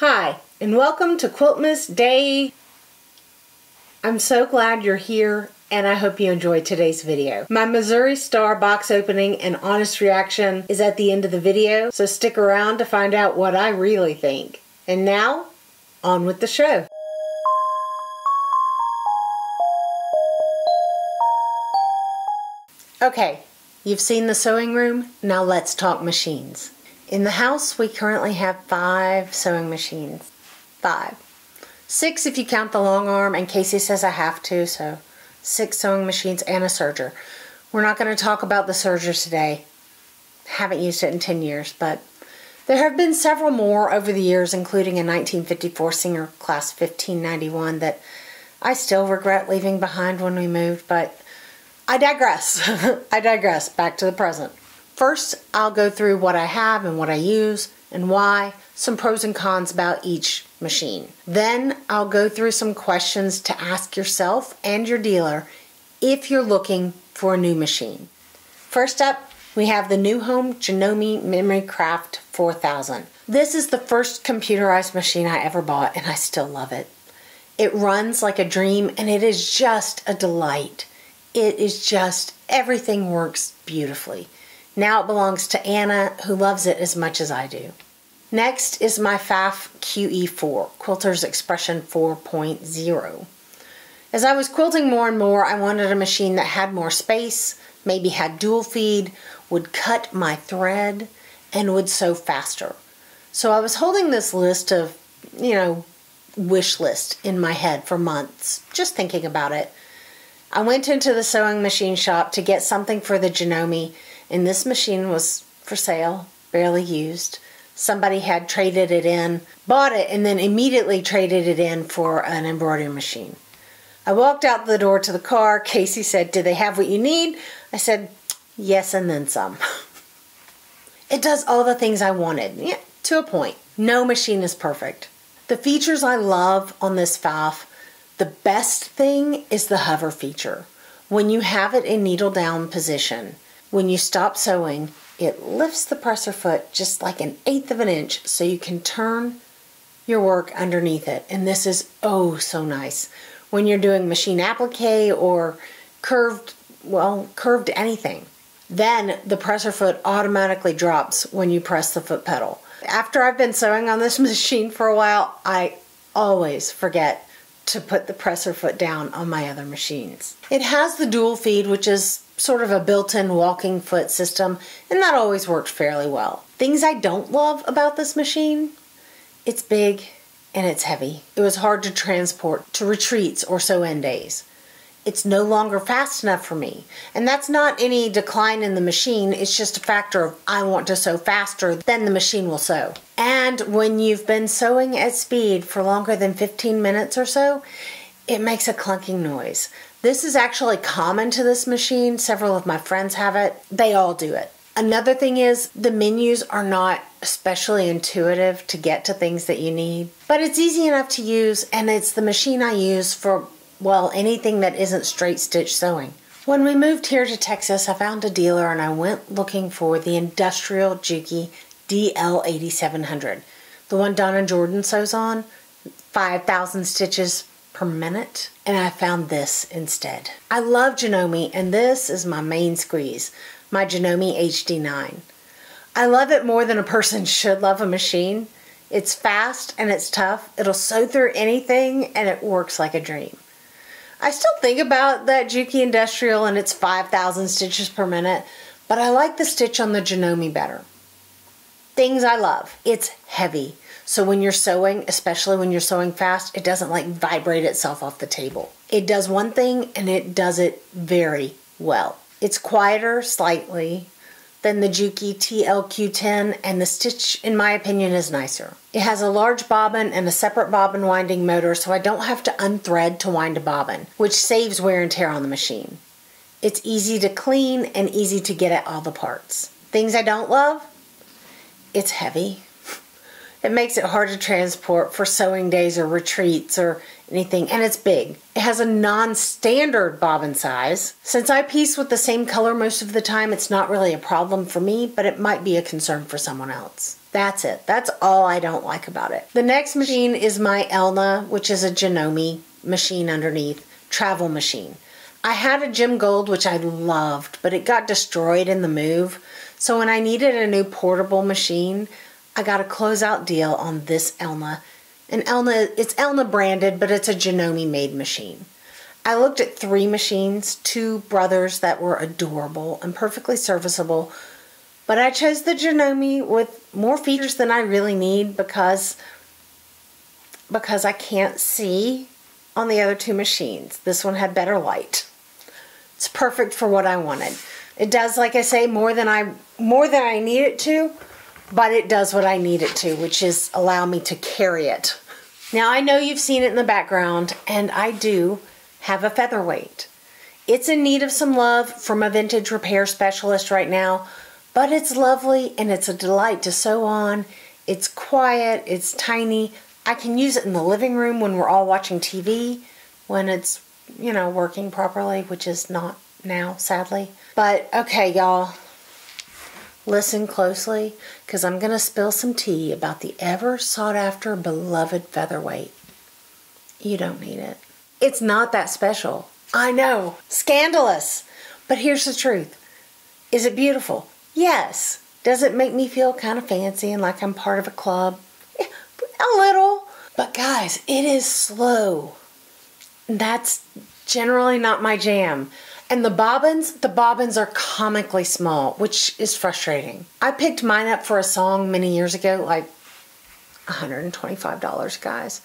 Hi, and welcome to Quiltmas Day. I'm so glad you're here and I hope you enjoyed today's video. My Missouri Star box opening and honest reaction is at the end of the video, so stick around to find out what I really think. And now, on with the show. Okay, you've seen the sewing room, now let's talk machines. In the house, we currently have five sewing machines. Five. Six if you count the long arm, and Casey says I have to, so six sewing machines and a serger. We're not going to talk about the serger today. Haven't used it in 10 years, but there have been several more over the years, including a 1954 Singer Class 1591 that I still regret leaving behind when we moved, but I digress. I digress. Back to the present. First, I'll go through what I have and what I use and why, some pros and cons about each machine. Then I'll go through some questions to ask yourself and your dealer if you're looking for a new machine. First up, we have the New Home Janome Memory Craft 4000. This is the first computerized machine I ever bought and I still love it. It runs like a dream and it is just a delight. It is just, everything works beautifully. Now it belongs to Anna, who loves it as much as I do. Next is my Pfaff QE4, Quilter's Expression 4.0. As I was quilting more and more, I wanted a machine that had more space, maybe had dual feed, would cut my thread, and would sew faster. So I was holding this list of, you know, wish list in my head for months, just thinking about it. I went into the sewing machine shop to get something for the Janome and this machine was for sale, barely used. Somebody had traded it in, bought it, and then immediately traded it in for an embroidery machine. I walked out the door to the car. Casey said, Do they have what you need? I said, Yes, and then some. it does all the things I wanted, yeah, to a point. No machine is perfect. The features I love on this Pfaff, the best thing is the hover feature. When you have it in needle down position, when you stop sewing, it lifts the presser foot just like an eighth of an inch so you can turn your work underneath it. And this is oh so nice. When you're doing machine applique or curved, well, curved anything. Then the presser foot automatically drops when you press the foot pedal. After I've been sewing on this machine for a while, I always forget to put the presser foot down on my other machines. It has the dual feed, which is sort of a built-in walking foot system, and that always worked fairly well. Things I don't love about this machine, it's big and it's heavy. It was hard to transport to retreats or sew in days. It's no longer fast enough for me. And that's not any decline in the machine, it's just a factor of I want to sew faster than the machine will sew. And when you've been sewing at speed for longer than 15 minutes or so, it makes a clunking noise. This is actually common to this machine. Several of my friends have it. They all do it. Another thing is the menus are not especially intuitive to get to things that you need, but it's easy enough to use and it's the machine I use for, well, anything that isn't straight stitch sewing. When we moved here to Texas, I found a dealer and I went looking for the Industrial Juki DL8700, the one Donna Jordan sews on, 5,000 stitches per minute and I found this instead. I love Janome and this is my main squeeze, my Janome HD9. I love it more than a person should love a machine. It's fast and it's tough. It'll sew through anything and it works like a dream. I still think about that Juki Industrial and its 5,000 stitches per minute, but I like the stitch on the Janome better. Things I love. It's heavy. So when you're sewing, especially when you're sewing fast, it doesn't like vibrate itself off the table. It does one thing and it does it very well. It's quieter slightly than the Juki TLQ10 and the stitch in my opinion is nicer. It has a large bobbin and a separate bobbin winding motor so I don't have to unthread to wind a bobbin, which saves wear and tear on the machine. It's easy to clean and easy to get at all the parts. Things I don't love? It's heavy. It makes it hard to transport for sewing days or retreats or anything, and it's big. It has a non-standard bobbin size. Since I piece with the same color most of the time, it's not really a problem for me, but it might be a concern for someone else. That's it. That's all I don't like about it. The next machine is my Elna, which is a Janome machine underneath, travel machine. I had a Gem Gold, which I loved, but it got destroyed in the move. So when I needed a new portable machine, I got a closeout deal on this Elna. And Elna, it's Elna branded, but it's a Janome made machine. I looked at three machines, two brothers that were adorable and perfectly serviceable, but I chose the Janome with more features than I really need because because I can't see on the other two machines. This one had better light. It's perfect for what I wanted. It does, like I say, more than I more than I need it to, but it does what I need it to, which is allow me to carry it. Now I know you've seen it in the background, and I do have a featherweight. It's in need of some love from a vintage repair specialist right now, but it's lovely and it's a delight to sew on. It's quiet, it's tiny. I can use it in the living room when we're all watching TV, when it's you know, working properly, which is not now, sadly. But okay, y'all, listen closely because I'm going to spill some tea about the ever sought after beloved featherweight. You don't need it. It's not that special. I know, scandalous. But here's the truth Is it beautiful? Yes. Does it make me feel kind of fancy and like I'm part of a club? A little. But guys, it is slow. That's generally not my jam. And the bobbins, the bobbins are comically small, which is frustrating. I picked mine up for a song many years ago, like $125, guys.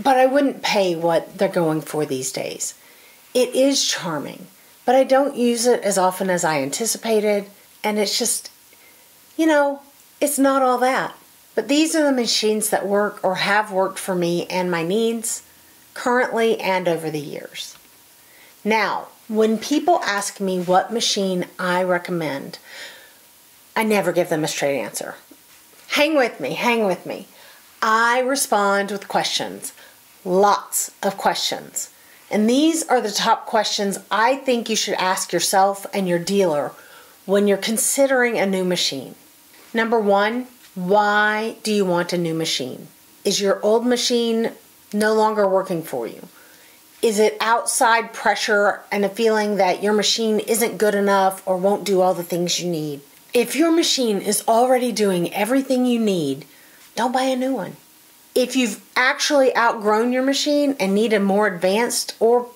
But I wouldn't pay what they're going for these days. It is charming, but I don't use it as often as I anticipated, and it's just, you know, it's not all that. But these are the machines that work or have worked for me and my needs currently and over the years. Now, when people ask me what machine I recommend, I never give them a straight answer. Hang with me, hang with me. I respond with questions, lots of questions. And these are the top questions I think you should ask yourself and your dealer when you're considering a new machine. Number one, why do you want a new machine? Is your old machine no longer working for you? Is it outside pressure and a feeling that your machine isn't good enough or won't do all the things you need? If your machine is already doing everything you need, don't buy a new one. If you've actually outgrown your machine and need a more advanced or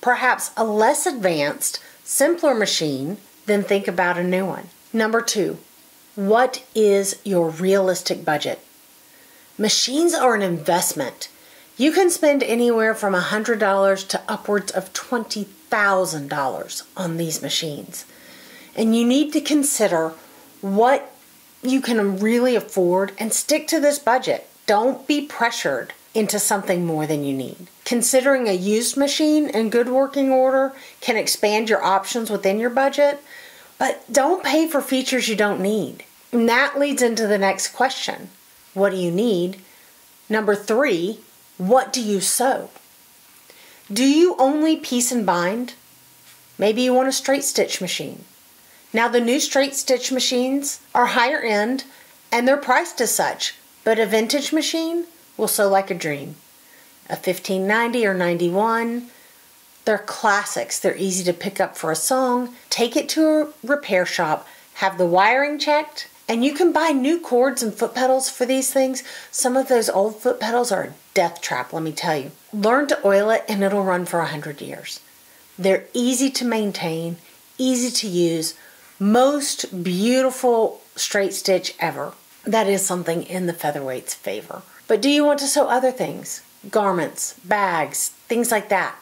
perhaps a less advanced, simpler machine, then think about a new one. Number two, what is your realistic budget? Machines are an investment. You can spend anywhere from $100 to upwards of $20,000 on these machines. And you need to consider what you can really afford and stick to this budget. Don't be pressured into something more than you need. Considering a used machine in good working order can expand your options within your budget, but don't pay for features you don't need. And that leads into the next question What do you need? Number three, what do you sew? Do you only piece and bind? Maybe you want a straight stitch machine. Now, the new straight stitch machines are higher end and they're priced as such, but a vintage machine will sew like a dream. A 1590 or 91, they're classics. They're easy to pick up for a song. Take it to a repair shop, have the wiring checked, and you can buy new cords and foot pedals for these things. Some of those old foot pedals are a death trap, let me tell you. Learn to oil it and it'll run for a 100 years. They're easy to maintain, easy to use, most beautiful straight stitch ever. That is something in the featherweight's favor. But do you want to sew other things? Garments, bags, things like that.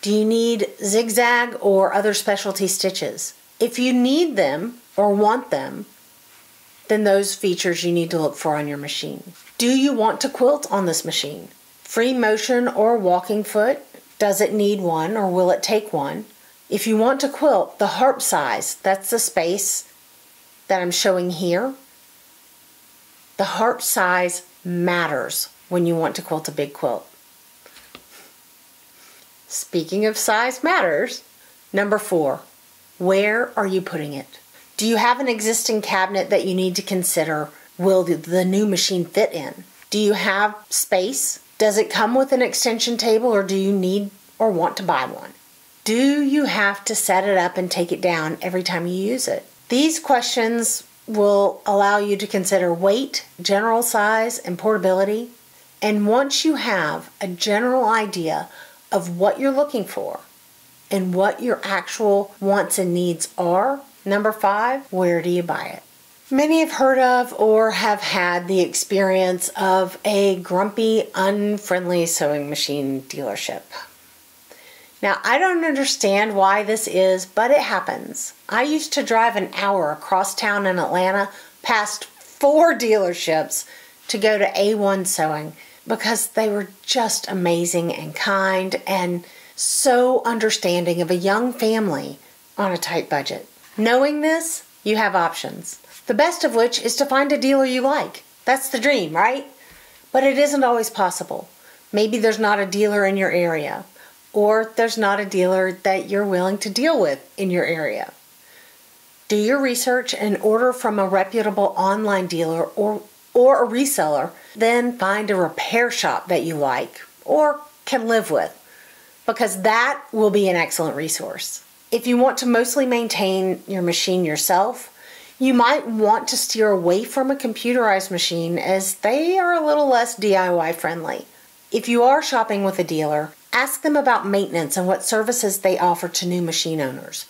Do you need zigzag or other specialty stitches? If you need them or want them, then those features you need to look for on your machine. Do you want to quilt on this machine? Free motion or walking foot? Does it need one or will it take one? If you want to quilt, the harp size, that's the space that I'm showing here. The harp size matters when you want to quilt a big quilt. speaking of size matters, number four, where are you putting it? Do you have an existing cabinet that you need to consider will the new machine fit in? Do you have space? Does it come with an extension table or do you need or want to buy one? Do you have to set it up and take it down every time you use it? These questions will allow you to consider weight, general size, and portability. And once you have a general idea of what you're looking for and what your actual wants and needs are, number five, where do you buy it? Many have heard of or have had the experience of a grumpy, unfriendly sewing machine dealership. Now, I don't understand why this is, but it happens. I used to drive an hour across town in Atlanta past four dealerships to go to A1 Sewing because they were just amazing and kind and so understanding of a young family on a tight budget. Knowing this, you have options. The best of which is to find a dealer you like. That's the dream, right? But it isn't always possible. Maybe there's not a dealer in your area or there's not a dealer that you're willing to deal with in your area. Do your research and order from a reputable online dealer or, or a reseller. Then find a repair shop that you like or can live with because that will be an excellent resource. If you want to mostly maintain your machine yourself, you might want to steer away from a computerized machine as they are a little less DIY friendly. If you are shopping with a dealer, Ask them about maintenance and what services they offer to new machine owners.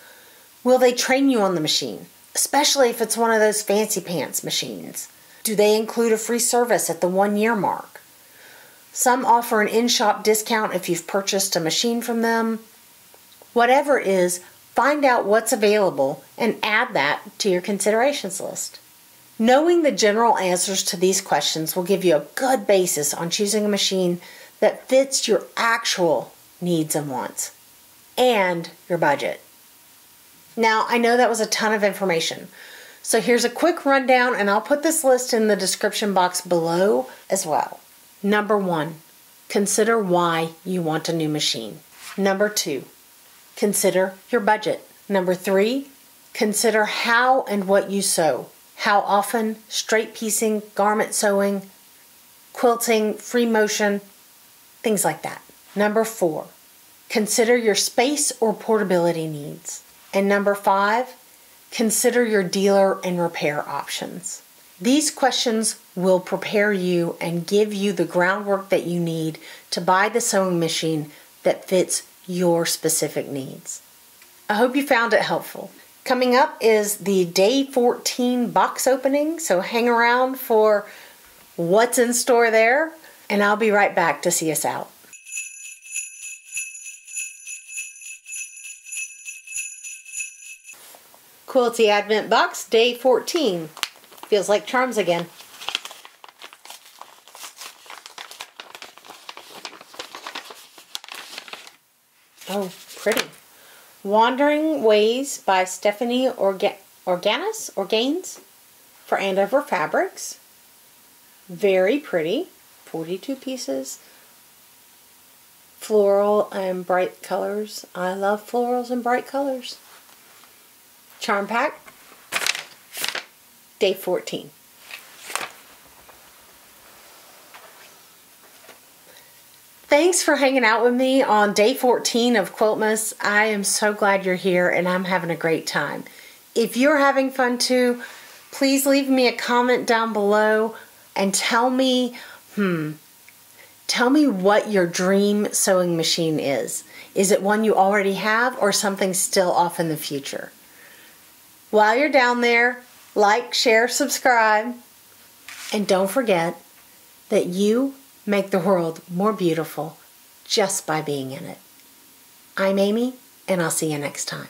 Will they train you on the machine, especially if it's one of those fancy pants machines? Do they include a free service at the one year mark? Some offer an in shop discount if you've purchased a machine from them. Whatever it is, find out what's available and add that to your considerations list. Knowing the general answers to these questions will give you a good basis on choosing a machine that fits your actual needs and wants and your budget. Now, I know that was a ton of information. So here's a quick rundown, and I'll put this list in the description box below as well. Number one, consider why you want a new machine. Number two, consider your budget. Number three, consider how and what you sew. How often, straight piecing, garment sewing, quilting, free motion, things like that. Number four, consider your space or portability needs. And number five, consider your dealer and repair options. These questions will prepare you and give you the groundwork that you need to buy the sewing machine that fits your specific needs. I hope you found it helpful. Coming up is the day 14 box opening, so hang around for what's in store there and I'll be right back to see us out. Quilty Advent Box, Day 14. Feels like charms again. Oh, pretty. Wandering Ways by Stephanie Orga Organis, Organes for Andover Fabrics. Very pretty. 42 pieces. Floral and bright colors. I love florals and bright colors. Charm pack. Day 14. Thanks for hanging out with me on day 14 of Quiltmas. I am so glad you're here and I'm having a great time. If you're having fun too, please leave me a comment down below and tell me Hmm. Tell me what your dream sewing machine is. Is it one you already have or something still off in the future? While you're down there, like, share, subscribe, and don't forget that you make the world more beautiful just by being in it. I'm Amy, and I'll see you next time.